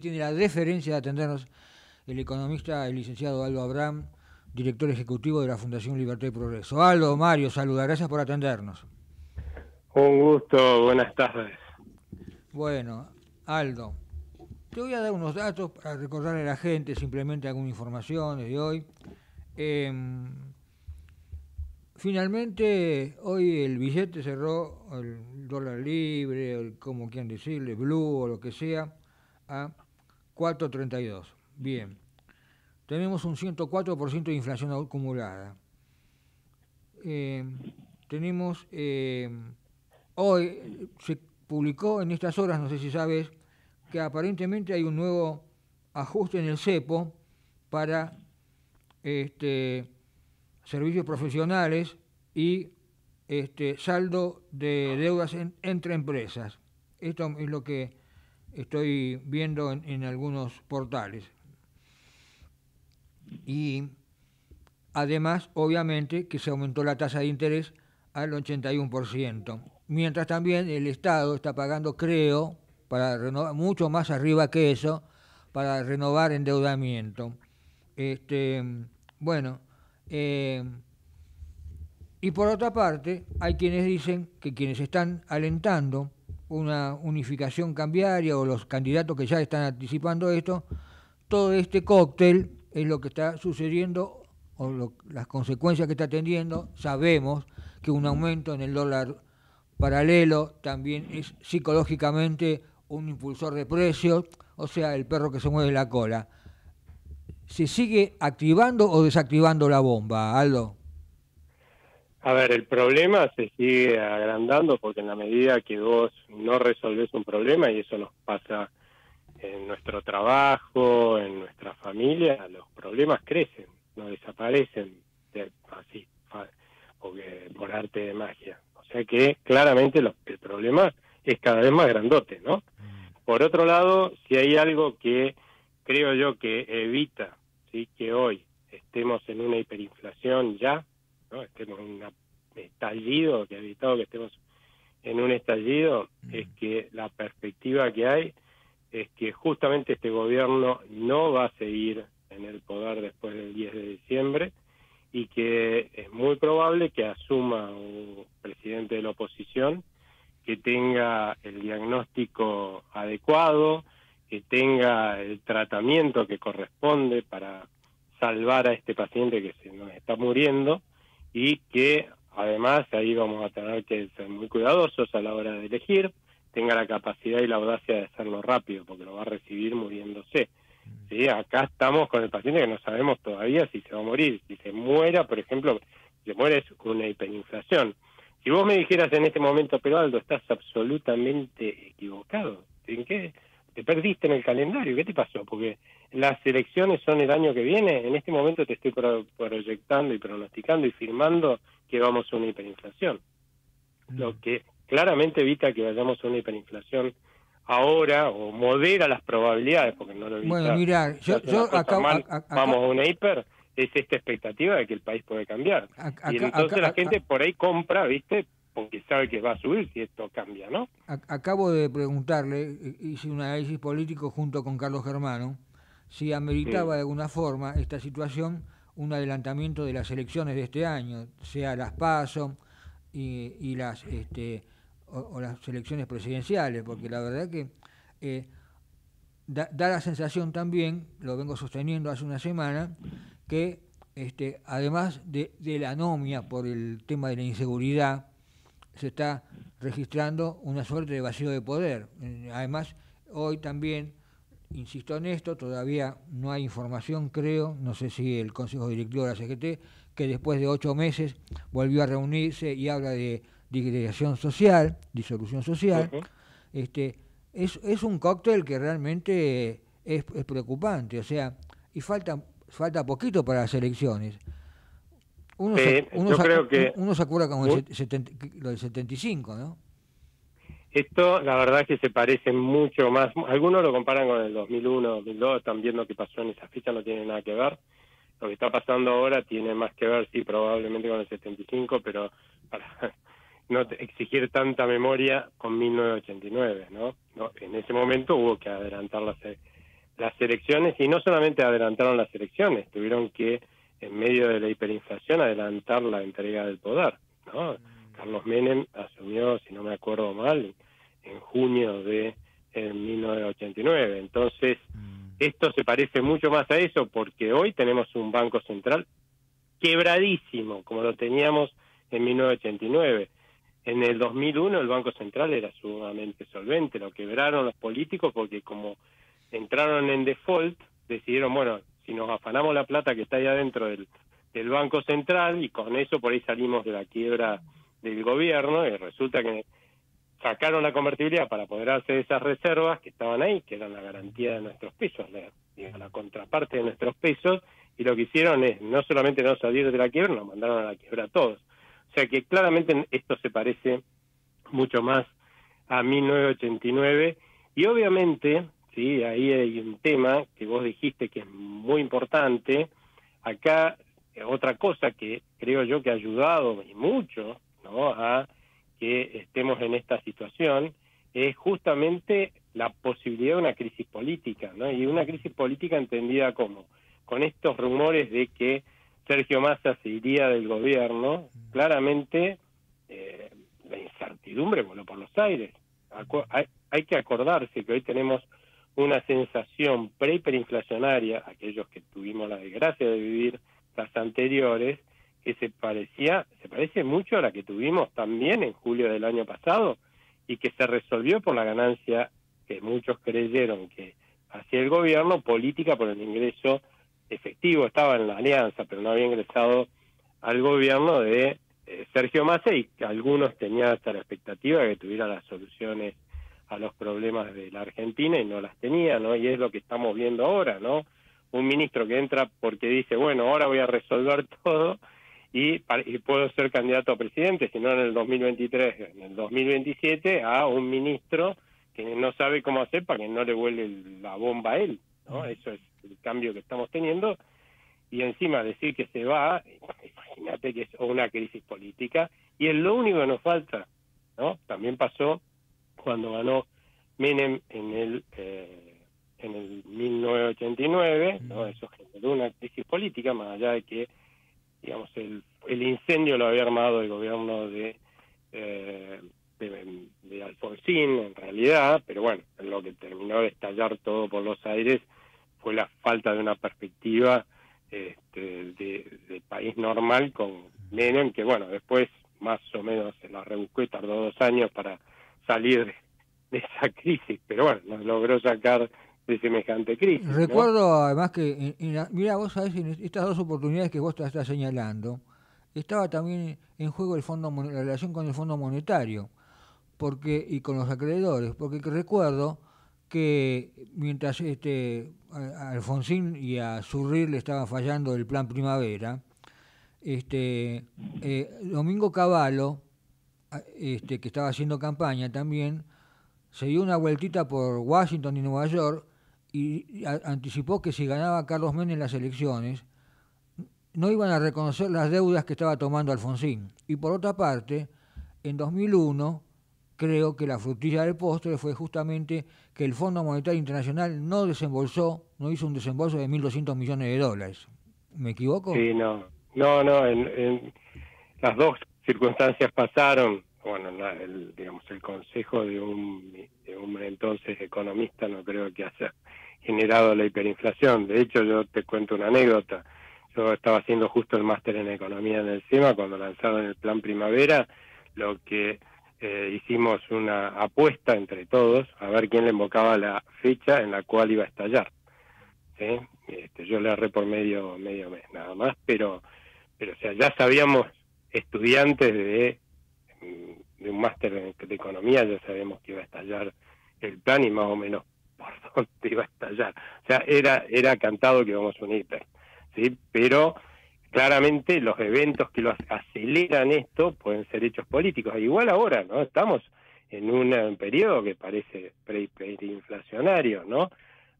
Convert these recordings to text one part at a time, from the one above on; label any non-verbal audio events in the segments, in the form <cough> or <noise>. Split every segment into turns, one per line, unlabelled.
Tiene la deferencia de atendernos el economista, el licenciado Aldo Abraham, director ejecutivo de la Fundación Libertad y Progreso. Aldo, Mario, saluda, gracias por atendernos.
Un gusto, buenas tardes.
Bueno, Aldo, te voy a dar unos datos para recordarle a la gente simplemente alguna información de hoy. Em, finalmente, hoy el billete cerró, el dólar libre, el, como quieran decirle, blue o lo que sea, a 4.32. Bien. Tenemos un 104% de inflación acumulada. Em, tenemos, em, hoy se publicó en estas horas, no sé si sabes, que aparentemente hay un nuevo ajuste en el cepo para este, servicios profesionales y este, saldo de deudas entre empresas. Esto es lo que estoy viendo en, algunos portales. Y además, obviamente, que se aumentó la tasa de interés al 81%. Mientras también el Estado está pagando, creo, para renovar, mucho más arriba que eso, para renovar endeudamiento. Este, bueno, eh, y por otra parte, hay quienes dicen que quienes están alentando una unificación cambiaria o los candidatos que ya están anticipando esto, todo este cóctel es lo que está sucediendo o las consecuencias que está teniendo. Sabemos que un aumento en el dólar paralelo también es psicológicamente un impulsor de precios, o sea, el perro que se mueve la cola. ¿Se sigue activando o desactivando la bomba, Aldo?
A ver, el problema se sigue agrandando porque en la medida que vos no resolves un problema, y eso nos pasa en nuestro trabajo, en nuestra familia, los problemas crecen, no desaparecen así, porque por arte de magia. O sea que claramente el problema es cada vez más grandote, ¿no? Mm. Por otro lado, si hay algo que creo yo que evita ¿sí? que hoy estemos en una hiperinflación ya, ¿no? estemos en un estallido, que ha evitado que estemos en un estallido, mm. es que la perspectiva que hay es que justamente este gobierno no va a seguir en el poder después del 10 de diciembre y que es muy probable que asuma un presidente de la oposición que tenga el diagnóstico adecuado, que tenga el tratamiento que corresponde para salvar a este paciente que se nos está muriendo y que además ahí vamos a tener que ser muy cuidadosos a la hora de elegir, tenga la capacidad y la audacia de hacerlo rápido porque lo va a recibir muriéndose. ¿Sí? Acá estamos con el paciente que no sabemos todavía si se va a morir, si se muera, por ejemplo, si se muere es una hiperinflación si vos me dijeras en este momento, pero Aldo, estás absolutamente equivocado. ¿En qué? Te perdiste en el calendario. ¿Qué te pasó? Porque las elecciones son el año que viene. En este momento te estoy proyectando y pronosticando y firmando que vamos a una hiperinflación. Mm. Lo que claramente evita que vayamos a una hiperinflación ahora o modera las probabilidades, porque no lo evita.
Bueno, mira, yo,
vamos a una hiper es esta expectativa de que el país puede cambiar. y entonces la gente por ahí compra, ¿viste? Porque sabe que va a subir si esto cambia, ¿no?
Acabo de preguntarle, hice un análisis político junto con Carlos Germano, si ameritaba de alguna forma esta situación un adelantamiento de las elecciones de este año, sea las PASO y, las este, o, las elecciones presidenciales, porque la verdad que eh, da, da, la sensación también, lo vengo sosteniendo hace una semana, que este, además de, la anomia por el tema de la inseguridad, se está registrando una suerte de vacío de poder. Además, hoy también, insisto en esto, todavía no hay información, creo, no sé si el Consejo Directivo de la CGT, que después de ocho meses volvió a reunirse y habla de disgregación social, disolución social. este, es, es un cóctel que realmente es, es preocupante, o sea, y falta falta poquito para las elecciones. Uno, se, uno, creo que uno se acuerda como el lo del 75, ¿no?
Esto, la verdad es que se parece mucho más. Algunos lo comparan con el 2001, 2002, están viendo qué pasó en esa fecha, no tiene nada que ver. Lo que está pasando ahora tiene más que ver, sí, probablemente con el 75, pero para <laughs> no exigir tanta memoria con 1989, ¿no? no en ese momento hubo que adelantar las, las elecciones y no solamente adelantaron las elecciones, tuvieron que, en medio de la hiperinflación, adelantar la entrega del poder. ¿no? Mm. Carlos Menem asumió, si no me acuerdo mal, en junio de 1989. Entonces, mm. esto se parece mucho más a eso porque hoy tenemos un Banco Central quebradísimo, como lo teníamos en 1989. En el 2001 el Banco Central era sumamente solvente, lo quebraron los políticos porque como entraron en default, decidieron, bueno, si nos afanamos la plata que está ahí adentro del, del Banco Central y con eso por ahí salimos de la quiebra del gobierno y resulta que sacaron la convertibilidad para poder hacer esas reservas que estaban ahí, que eran la garantía de nuestros pesos, la, la contraparte de nuestros pesos, y lo que hicieron es no solamente no salir de la quiebra, nos mandaron a la quiebra a todos. O sea que claramente esto se parece mucho más a 1989 y obviamente, sí, ahí hay un tema que vos dijiste que es muy importante. Acá otra cosa que creo yo que ha ayudado y mucho, ¿no? a que estemos en esta situación es justamente la posibilidad de una crisis política, ¿no? Y una crisis política entendida como con estos rumores de que Sergio Massa se iría del gobierno, claramente eh, la incertidumbre voló por los aires. Hay, hay, que acordarse que hoy tenemos una sensación pre-hiperinflacionaria, aquellos que tuvimos la desgracia de vivir las anteriores, que se parecía, se parece mucho a la que tuvimos también en julio del año pasado y que se resolvió por la ganancia que muchos creyeron que hacía el gobierno política por el ingreso efectivo, estaba en la alianza, pero no había ingresado al gobierno de eh, Sergio Massa y que algunos tenían hasta la expectativa de que tuviera las soluciones a los problemas de la Argentina y no las tenía, ¿no? Y es lo que estamos viendo ahora, ¿no? Un ministro que entra porque dice, bueno, ahora voy a resolver <laughs> todo y, puedo ser candidato a presidente, si no en el 2023, en el 2027, a un ministro que no sabe cómo hacer para que no le vuele la bomba a él, ¿no? Mm. Eso es el cambio que estamos teniendo. Y encima decir que se va, imagínate que es una crisis política, y es lo único que nos falta, ¿no? También pasó cuando ganó Menem en el eh, en el 1989, ¿no? Eso generó una crisis política, más allá de que digamos, el, el incendio lo había armado el gobierno de, eh, de, Alfonsín, en realidad, pero bueno, lo que terminó de estallar todo por los aires fue la falta de una perspectiva este, de, país normal con Menem, que bueno, después más o menos se la rebuscó y tardó dos años para salir de, esa crisis, pero bueno, logró sacar de semejante crisis.
Recuerdo además que, mira, vos sabés, en estas dos oportunidades que vos estás señalando, estaba también en juego el fondo la relación con el Fondo Monetario porque y con los acreedores, porque recuerdo que mientras este a Alfonsín y a Zurrir le estaba fallando el plan primavera, este eh, Domingo Cavallo, este, que estaba haciendo campaña también, se dio una vueltita por Washington y Nueva York y anticipó que si ganaba Carlos Menem las elecciones, no iban a reconocer las deudas que estaba tomando Alfonsín. Y por otra parte, en 2001, creo que la frutilla del postre fue justamente que el Fondo Monetario Internacional no desembolsó, no hizo un desembolso de 1.200 millones de dólares. ¿Me equivoco?
Sí, no. No, no, en, las dos circunstancias pasaron. Bueno, el, digamos, el consejo de un, de un entonces economista no creo que haya generado la hiperinflación. De hecho, yo te cuento una anécdota. Yo estaba haciendo justo el máster en economía en el SEMA cuando lanzaron el plan primavera, lo que eh, hicimos una apuesta entre todos a ver quién le invocaba la fecha en la cual iba a estallar. ¿sí? Este, yo le agarré por medio medio mes nada más, pero pero o sea, ya sabíamos estudiantes de, de un máster de economía, ya sabíamos que iba a estallar el plan y más o menos <laughs> por dónde iba a estallar. O sea, era, era cantado que íbamos a un hiper, ¿sí? Pero claramente los eventos que lo aceleran esto pueden ser hechos políticos. Igual ahora, ¿no? Estamos en un periodo que parece preinflacionario, ¿no?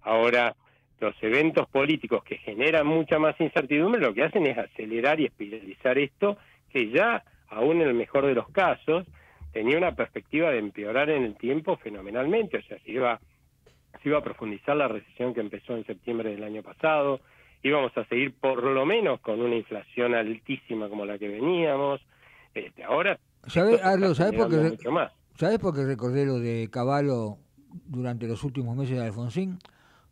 Ahora, los eventos políticos que generan mucha más incertidumbre lo que hacen es acelerar y espiralizar esto, que ya, aún en el mejor de los casos, tenía una perspectiva de empeorar en el tiempo fenomenalmente, o sea, se iba se iba a profundizar la recesión que empezó en septiembre del año pasado, íbamos a seguir por lo menos con una inflación altísima como la que veníamos. Este, ahora,
¿sabes, ¿sabes por qué, ¿sabes por qué recordé lo de Caballo durante los últimos meses de Alfonsín?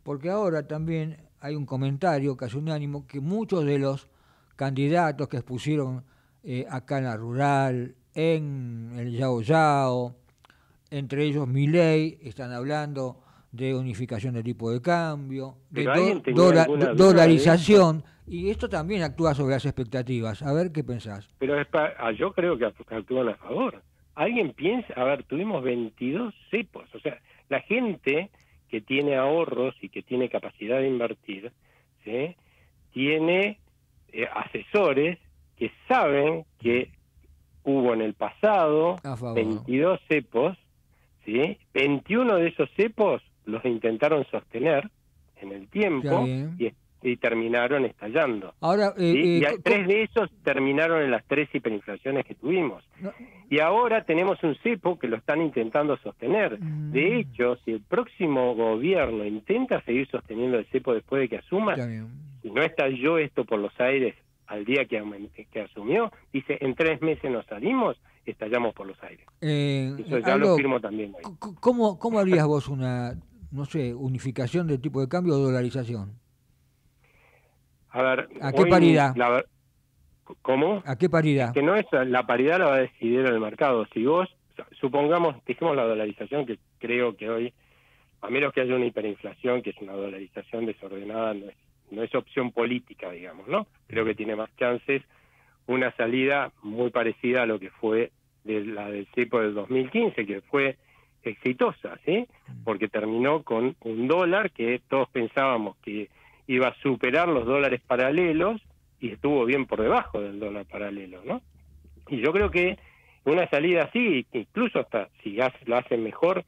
Porque ahora también hay un comentario casi unánimo que muchos de los candidatos que expusieron eh, acá en la rural, en el Yao Yao, entre ellos Milei, están hablando de unificación del tipo de cambio, de dolarización, y esto también actúa sobre las expectativas. A ver qué pensás.
Pero ah, yo creo que actúan a favor. Alguien piensa, a ver, tuvimos 22 cepos, o sea, la gente que tiene ahorros y que tiene capacidad de invertir, ¿sí? tiene eh, asesores que saben que hubo en el pasado 22 cepos, ¿sí? 21 de esos cepos los intentaron sostener en el tiempo y, terminaron estallando. Ahora, eh, y eh, tres de esos terminaron en las tres hiperinflaciones que tuvimos. Y ahora tenemos un cepo que lo están intentando sostener. Mm. De hecho, si el próximo gobierno intenta seguir sosteniendo el cepo después de que asuma, si no estalló esto por los aires al día que, que asumió, dice, en tres meses nos salimos, estallamos por los aires. Eh, Eso ya lo firmo también.
¿cómo, ¿Cómo harías vos una, no sé, unificación del tipo de cambio o dolarización?
A ver,
¿a qué paridad?
¿Cómo?
¿A qué paridad?
Que no es la paridad la va a decidir el mercado. Si vos, supongamos, dijimos la dolarización, que creo que hoy, a menos que haya una hiperinflación, que es una dolarización desordenada, no es no es opción política, digamos, ¿no? Creo que tiene más chances una salida muy parecida a lo que fue de la del CEPO del 2015, que fue exitosa, ¿sí? Porque terminó con un dólar que todos pensábamos que iba a superar los dólares paralelos y estuvo bien por debajo del dólar paralelo, ¿no? Y yo creo que una salida así, incluso hasta si lo hacen mejor,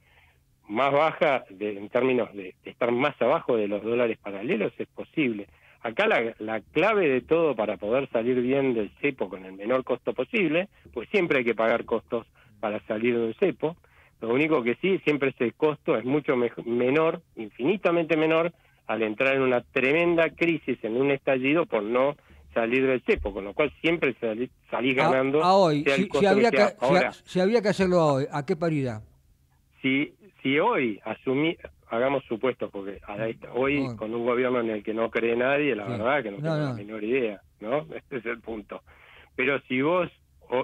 más baja en términos de, estar más abajo de los dólares paralelos es posible. Acá la, la, clave de todo para poder salir bien del cepo con el menor costo posible, pues siempre hay que pagar costos para salir del cepo. Lo único que sí, siempre ese costo es mucho menor, infinitamente menor, al entrar en una tremenda crisis, en un estallido por no salir del cepo, con lo cual siempre salís, ganando.
A, hoy, si, habría que, si, habría que hacerlo hoy, ¿a qué paridad?
Si si hoy asumí, hagamos supuestos, porque hoy con un gobierno en el que no cree nadie, la verdad que no, tengo la menor idea, ¿no? <laughs> Este es el punto. Pero si vos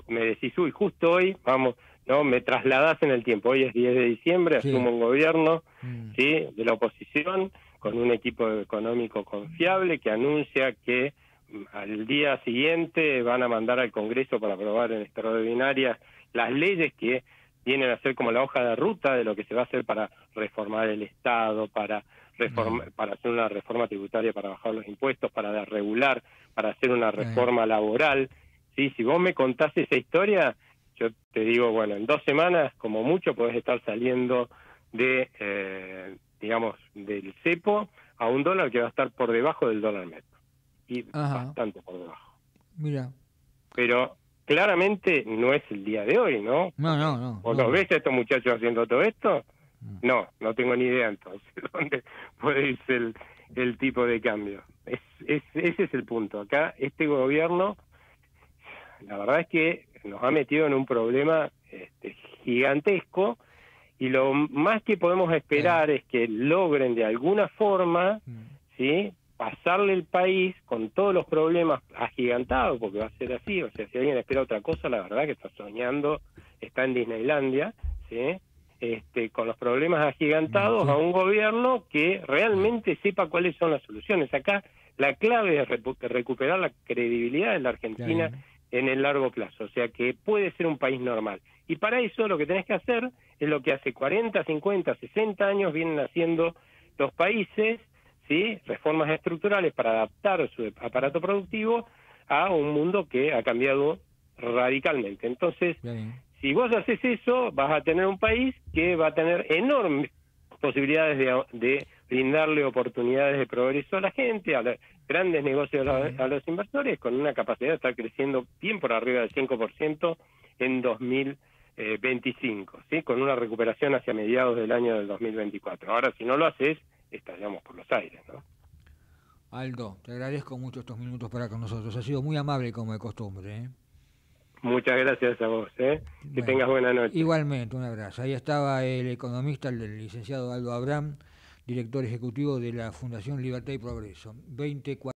me decís, uy, justo hoy, vamos, no me trasladás en el tiempo, hoy es 10 de diciembre, asumo un gobierno, mm. ¿sí? De la oposición, con un equipo económico confiable que anuncia que mm, al día siguiente van a mandar al Congreso para aprobar en extraordinaria las leyes que vienen a ser como la hoja de ruta de lo que se va a hacer para reformar el Estado, para para hacer una reforma tributaria para bajar los impuestos, para regular, para hacer una reforma laboral. Sí, si vos me contás esa historia, yo te digo, bueno, en dos semanas, como mucho, podés estar saliendo de, eh, digamos, del cepo a un dólar que va a estar por debajo del dólar metro. Y bastante por debajo.
Mira.
Pero claramente no es el día de hoy, ¿no?
No, no, no.
¿O no. ves a estos muchachos haciendo todo esto? Mm. No, no tengo ni idea entonces <laughs> dónde puede irse el, el tipo de cambio. Es, es, ese es el punto. Acá este gobierno, la verdad es que nos ha metido en un problema este, gigantesco y lo más que podemos esperar es que logren de alguna forma, mm. ¿sí? Pasarle el país con todos los problemas agigantados, porque va a ser así, o sea, si alguien espera otra cosa, la verdad que está soñando, está en Disneylandia, ¿sí? Este, con los problemas agigantados a un gobierno que realmente sepa cuáles son las soluciones. Acá la clave es recuperar la credibilidad de la Argentina en el largo plazo, o sea que puede ser un país normal. Y para eso lo que tenés que hacer es lo que hace 40, 50, 60 años vienen haciendo los países ¿sí? reformas estructurales para adaptar su aparato productivo a un mundo que ha cambiado radicalmente. Entonces, si vos haces eso, vas a tener un país que va a tener enormes posibilidades de, brindarle oportunidades de progreso a la gente, a los grandes negocios a los, inversores, con una capacidad de estar creciendo bien por arriba del 5% en 2000 25, ¿sí? con una recuperación hacia mediados del año del 2024. Ahora, si no lo haces, estallamos por los aires. ¿no?
Aldo, te agradezco mucho estos minutos para con nosotros. Ha sido muy amable como de costumbre. ¿eh?
Muchas gracias a vos. ¿eh? Que tengas buena noche.
Igualmente, un abrazo. Ahí estaba el economista, el licenciado Aldo Abraham, director ejecutivo de la Fundación Libertad y Progreso. 24